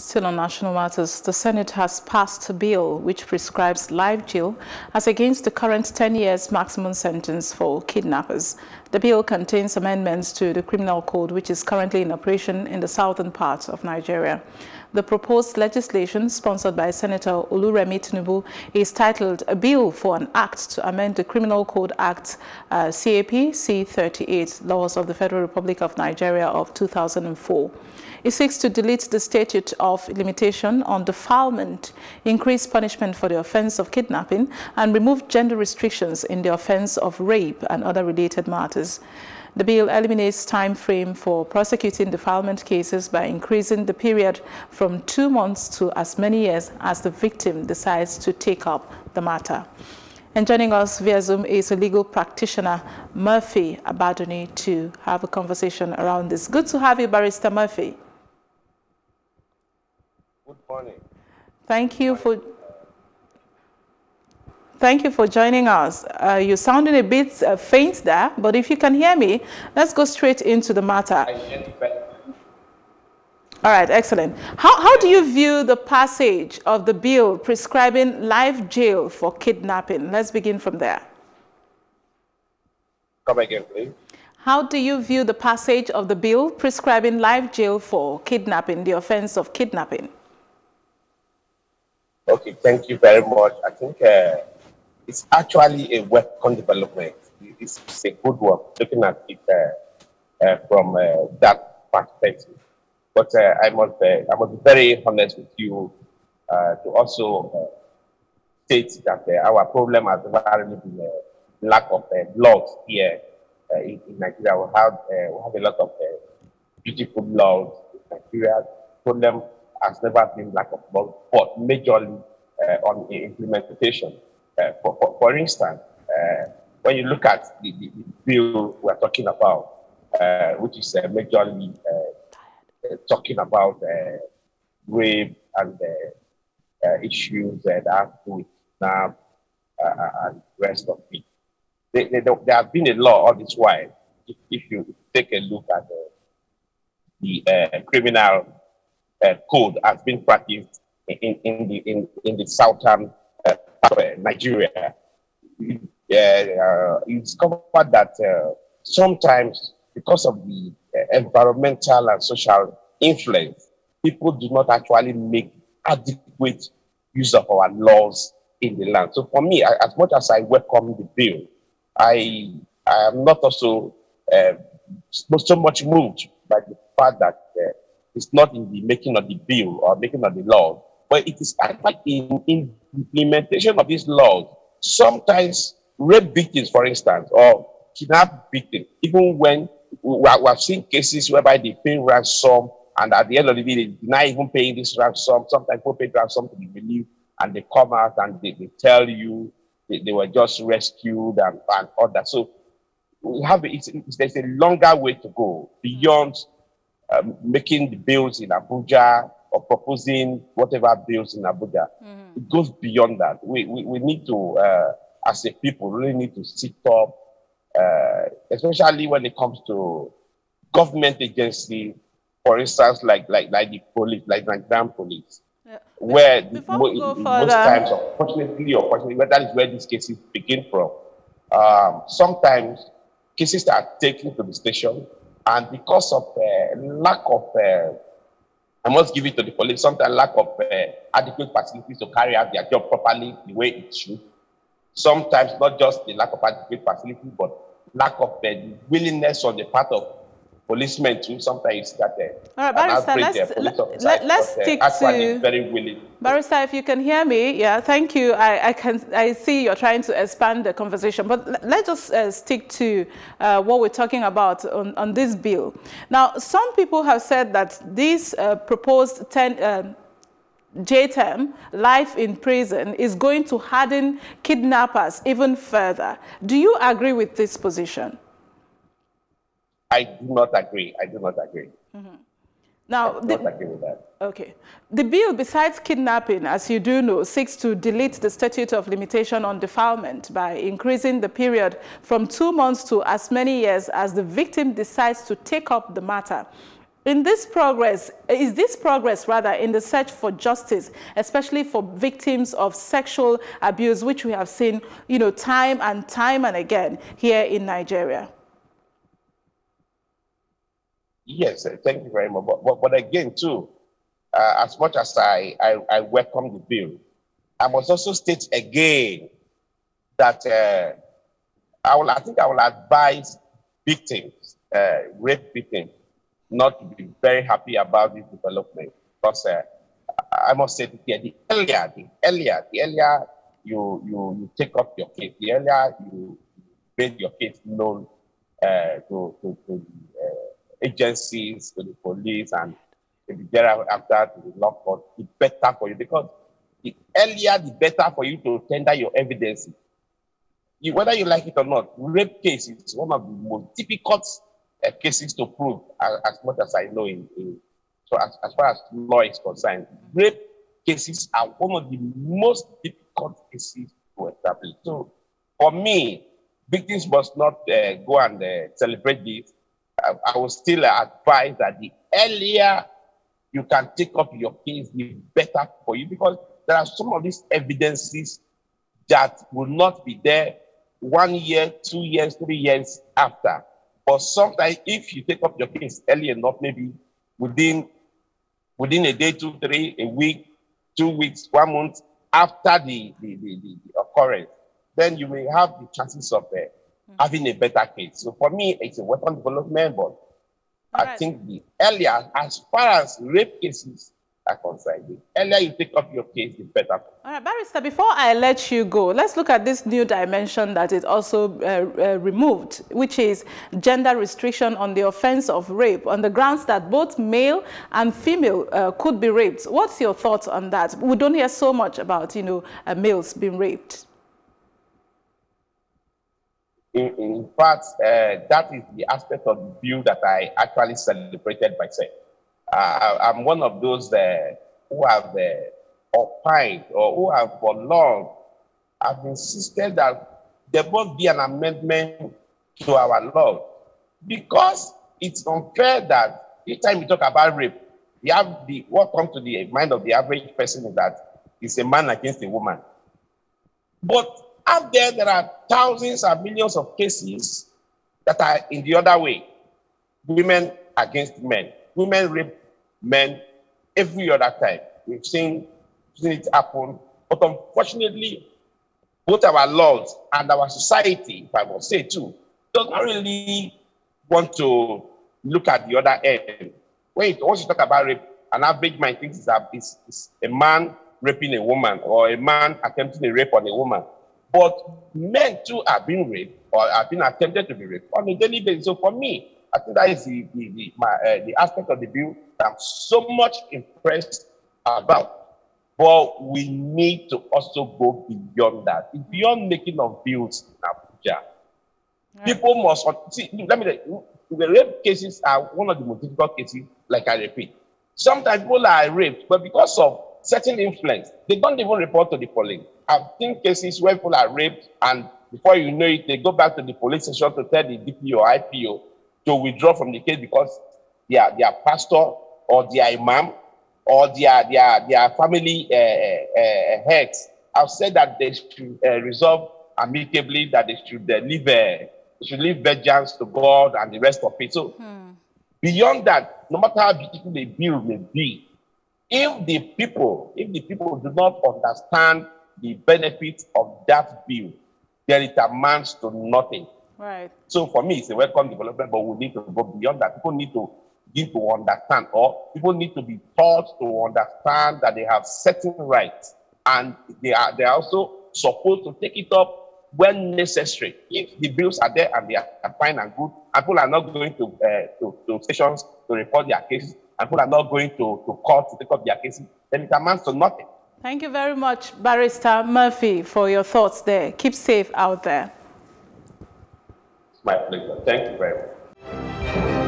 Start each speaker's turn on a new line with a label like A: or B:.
A: Still on national matters, the Senate has passed a bill which prescribes life jail as against the current 10 years maximum sentence for kidnappers. The bill contains amendments to the criminal code which is currently in operation in the southern part of Nigeria. The proposed legislation, sponsored by Senator Oluremi Tinubu, is titled A Bill for an Act to Amend the Criminal Code Act uh, CAP C38, Laws of the Federal Republic of Nigeria of 2004. It seeks to delete the statute of limitation on defilement, increase punishment for the offense of kidnapping, and remove gender restrictions in the offense of rape and other related matters. The bill eliminates time frame for prosecuting defilement cases by increasing the period from two months to as many years as the victim decides to take up the matter. And joining us via Zoom is a legal practitioner, Murphy Abadoni, to have a conversation around this. Good to have you, Barrister Murphy.
B: Good morning.
A: Thank you for Thank you for joining us. Uh, you're sounding a bit uh, faint there, but if you can hear me, let's go straight into the matter. All right, excellent. How, how do you view the passage of the bill prescribing life jail for kidnapping? Let's begin from there.
B: Come again, please.
A: How do you view the passage of the bill prescribing life jail for kidnapping, the offense of kidnapping?
B: Okay, thank you very much. I think uh, it's actually a welcome development. It's, it's a good one, looking at it uh, uh, from uh, that perspective. But uh, I must I must be very honest with you uh, to also state that our problem has really been a lack of laws here in, in, Nigeria. We have we have a lot of beautiful laws in Nigeria. Problem has never been lack of laws, but majorly on implementation. Uh, for, for, for, instance, uh, when you look at the, the, bill we're talking about, uh, which is uh, majorly uh, uh, talking about rape and issues that have to with now and the rest of it. They, they, there have been a law all this while. If, if you take a look at the, criminal code has been practiced in, in, the, in, in the southern Nigeria, uh, you discovered that uh, sometimes because of the uh, environmental and social influence, people do not actually make adequate use of our laws in the land. So for me, I, as much as I welcome the bill, I, I am not also uh, so much moved by the fact that uh, it's not in the making of the bill or making of the law, but it is actually in, in implementation of these laws. Sometimes rape victims, for instance, or kidnap victims, even when we have seen cases whereby they pay ransom and at the end of the day, they deny even paying this ransom. Sometimes people pay ransom to be relieved and they come out and they, they tell you they, they, were just rescued and, and all that. So we have it's, it's, there's a longer way to go beyond um, making the bills in Abuja or proposing whatever bills in Abuja. Mm-hmm. It goes beyond that. We, we, we need to, uh, as a people, really need to sit up, uh, especially when it comes to government agency, for instance, like like like the police, like Nigerian police, yeah. where mo- most times, unfortunately or fortunately, that is where these cases begin from. Um, sometimes cases are taken to the station, and because of uh, lack of uh, I must give it to the police. Sometimes lack of uh, adequate facilities to carry out their job properly the way it should. Sometimes not just the lack of adequate facilities, but lack of uh, willingness on the part of policemen too. Sometimes that uh,
A: All right, Barrister, let's, let, us uh, stick to
B: very willing.
A: Barrister, if you can hear me, yeah, thank you. I, I can I see you're trying to expand the conversation, but let's just uh, stick to uh, what we're talking about on, on this bill. Now, some people have said that this uh, proposed 10 uh, J term, life in prison, is going to harden kidnappers even further. Do you agree with this position?
B: I do not agree. I do not agree. Mm -hmm.
A: Now,
B: I do the, not agree with that.
A: Okay. The bill, besides kidnapping, as you do know, seeks to delete the statute of limitation on defilement by increasing the period from two months to as many years as the victim decides to take up the matter. In this progress, is this progress rather in the search for justice, especially for victims of sexual abuse, which we have seen, you know, time and time and again here in Nigeria?
B: Yes, thank you very much. But, but, but again, too, uh, as much as I, I, I, welcome the bill, I must also state again that uh, I, will, I think I will advise victims, uh, rape victims, not to be very happy about this development because uh, I must say that the earlier, the earlier, the earlier you, you, you take up your case, the earlier you make your case known uh, to, to, to agencies, to the police, and maybe thereafter to the law court, the better for you because the earlier, the better for you to tender your evidence. You, whether you like it or not, rape case is one of the most difficult uh, cases to prove, as, much as I know. In, in so, as, as far as law is concerned, rape cases are one of the most difficult cases to establish. So, for me, victims must not uh, go and uh, celebrate this. I, I will still advise that the earlier you can take up your case, the better for you because there are some of these evidences that will not be there one year, two years, three years after. But sometimes if you take up your case early enough, maybe within within a day, two, three, a week, two weeks, one month after the, the, the, the, occurrence, then you may have the chances of uh, having a better case. So for me, it's a weapon development, but I think the earlier, as far as rape cases are concerned, the earlier you take up your case, the better.
A: All right, Barrister, before I let you go, let's look at this new dimension that is also uh, uh, removed, which is gender restriction on the offense of rape on the grounds that both male and female uh, could be raped. What's your thoughts on that? We don't hear so much about, you know, uh, males being raped.
B: In, in fact, uh, that is the aspect of the bill that I actually celebrated myself. Uh, I'm one of those uh, who have uh, opined or who have for long have insisted that there must be an amendment to our law because it's unfair that each time we talk about rape, we have the what comes to the mind of the average person is that it's a man against a woman. But out there, there are thousands and millions of cases that are in the other way. Women against men. Women rape men every other time. We've seen, seen it happen. But unfortunately, both our laws and our society, if I must say too, does not really want to look at the other end. When you, once you talk about rape, an average man thinks it's, it's a man raping a woman or a man attempting a rape on a woman. But men too are being raped or have been attempted to be raped on a daily basis. So for me, I think that is the, the, the, my, uh, the aspect of the bill that I'm so much impressed about. But we need to also go beyond that. It's beyond making of bills in Abuja. Right. People must see. Let me. The rape cases are one of the most difficult cases. Like I repeat, sometimes people are raped, but because of certain influence, they don't even report to the police. I've seen cases where people are raped, and before you know it, they go back to the police station to tell the DPO or IPO to withdraw from the case because their, their pastor or their imam or their, their, their family uh, uh, heads have said that they should uh, resolve amicably, that they should uh, leave, uh, they should leave vengeance to God and the rest of it. So, hmm. beyond that, no matter how beautiful the bill may be, if the people, if the people do not understand the benefits of that bill, then it amounts to nothing.
A: Right.
B: So for me, it's a welcome development, but we need to go beyond that. People need to begin to understand, or people need to be taught to understand that they have certain rights, and they are they are also supposed to take it up when necessary. If the bills are there and they are fine and good, and people are not going to, uh, to, to stations to report their cases, and people are not going to, to court to take up their cases, then it amounts to nothing.
A: Thank you very much, Barrister Murphy, for your thoughts there. Keep safe out there.
B: It's my pleasure. Thank you very much.